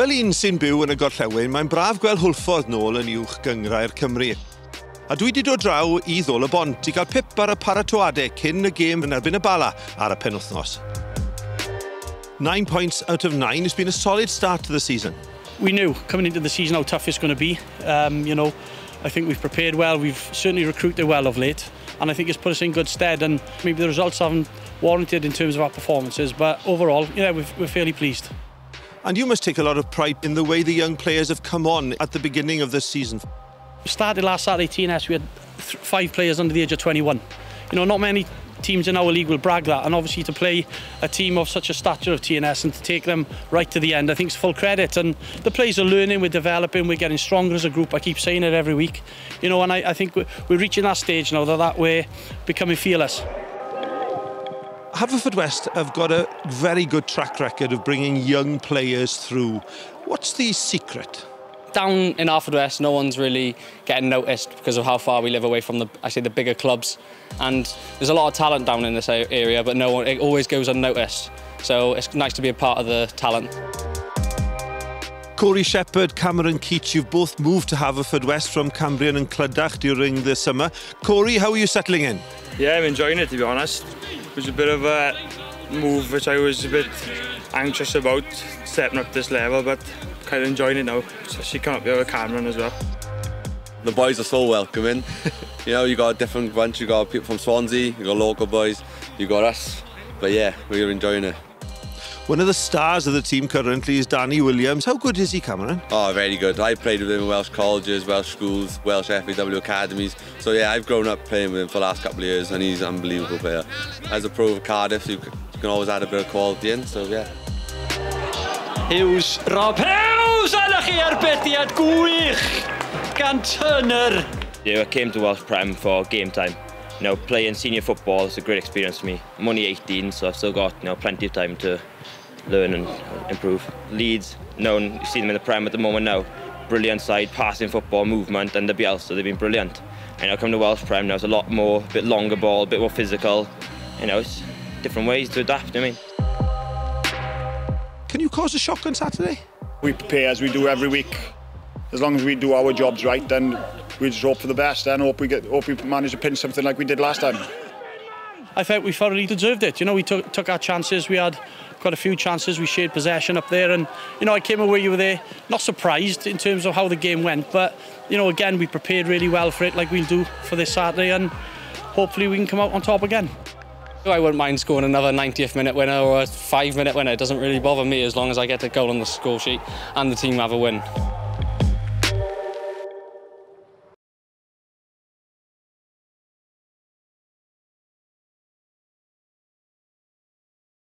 Fel un sy'n byw yn y gorllewin, mae'n braf gweld hwlffodd nôl yn uwch gyngrau'r Cymru. A dwi wedi dod draw i ddol y bont i gael pip ar y paratoadau cyn y gêm yn erbyn y bala ar y penwthnos. Nine points out of nine has been a solid start to the season. We knew coming into the season how tough it's going to be. Um, you know, I think we've prepared well. We've certainly recruited well of late, and I think it's put us in good stead. And maybe the results haven't warranted in terms of our performances, but overall, yeah, we've, we're fairly pleased. And you must take a lot of pride in the way the young players have come on at the beginning of this season. We started last Saturday TNS, we had five players under the age of 21. You know, not many teams in our league will brag that and obviously to play a team of such a stature of TNS and to take them right to the end I think it's full credit and the players are learning we're developing we're getting stronger as a group I keep saying it every week you know and I, I think we're, we're reaching that stage now that that way becoming fearless Haverfordwest have got a very good track record of bringing young players through. What's the secret? Down in Haverfordwest, no one's really getting noticed because of how far we live away from the, say, the bigger clubs. And there's a lot of talent down in this area, but no one, it always goes unnoticed. So it's nice to be a part of the talent. Corey Shepherd, Cameron Keach, you've both moved to Haverfordwest from Cambrian and Clydach during the summer. Corey, how are you settling in? Yeah, I'm enjoying it, to be honest. It was a bit of a move which I was a bit anxious about, stepping up this level, but kind of enjoying it now, especially coming up here with Cameron as well. The boys are so welcoming. you know, you got a different bunch. You got people from Swansea, you got local boys, you got us. But yeah, we're enjoying it. One of the stars of the team currently is Danny Williams. How good is he, Cameron? Oh, very good. I played with him in Welsh colleges, Welsh schools, Welsh FAW academies. So, yeah, I've grown up playing with him for the last couple of years, and he's an unbelievable player. As a pro of Cardiff, you can always add a bit of quality in, so, yeah. Hughes, Rob Hughes, a chi arbediad gwych gan Turner. Yeah, I came to Welsh Prem for game time. You know, playing senior football is a great experience for me. I'm only 18, so I've still got you know plenty of time to learn and improve. Leeds, known, you see them in the Prem at the moment now, brilliant side, passing football, movement, and the Bielsa, they've been brilliant. And I come to Welsh Prem now, it's a lot more, a bit longer ball, a bit more physical. You know, it's different ways to adapt, I mean. Can you cause a shock on Saturday? We prepare as we do every week. As long as we do our jobs right, then we just hope for the best and hope we get hope we manage to pin something like we did last time. I felt we thoroughly deserved it. You know, we took, took our chances. We had quite a few chances. We shared possession up there, and you know, I came away with there not surprised in terms of how the game went, but you know, again, we prepared really well for it, like we'll do for this Saturday, and hopefully we can come out on top again. I wouldn't mind scoring another 90th minute winner or a five minute winner. It doesn't really bother me as long as I get a goal on the score sheet and the team have a win.